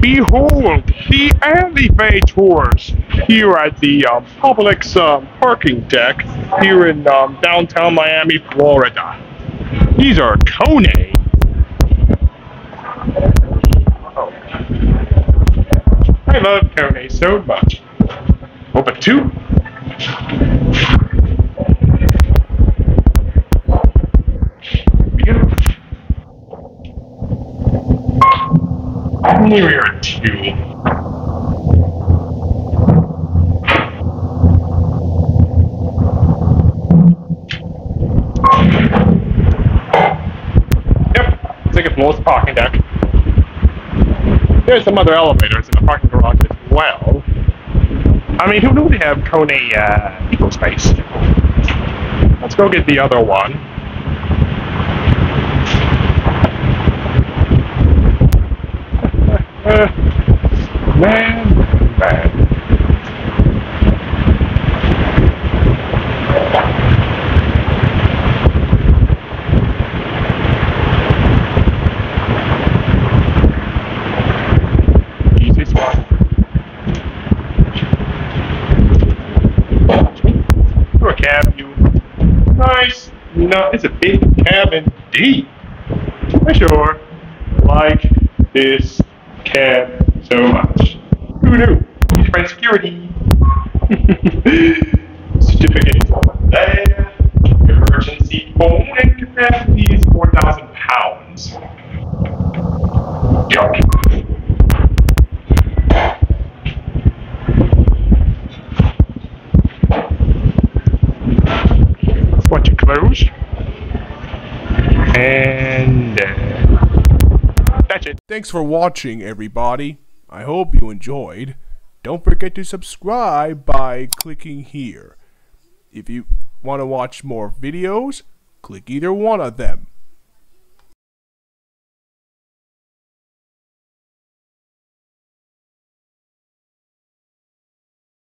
Behold the elevators here at the um, Publix um, parking deck here in um, downtown Miami, Florida. These are Kone. Oh. I love Kone so much. Open two. Only we are two. Yep, I think it's lowest parking deck. There's some other elevators in the parking garage as well. I mean, who knew they have Kone uh, Eco Space? Let's go get the other one. Man, man. Easy you. Nice. Know, it's a big cab indeed. I sure like this cab so much. Who knew? He's friend security. Certificate there. Emergency phone and capacity is 4,000 pounds. Yuck. Watch it close. And uh, that's it. Thanks for watching, everybody. I hope you enjoyed. Don't forget to subscribe by clicking here. If you want to watch more videos, click either one of them.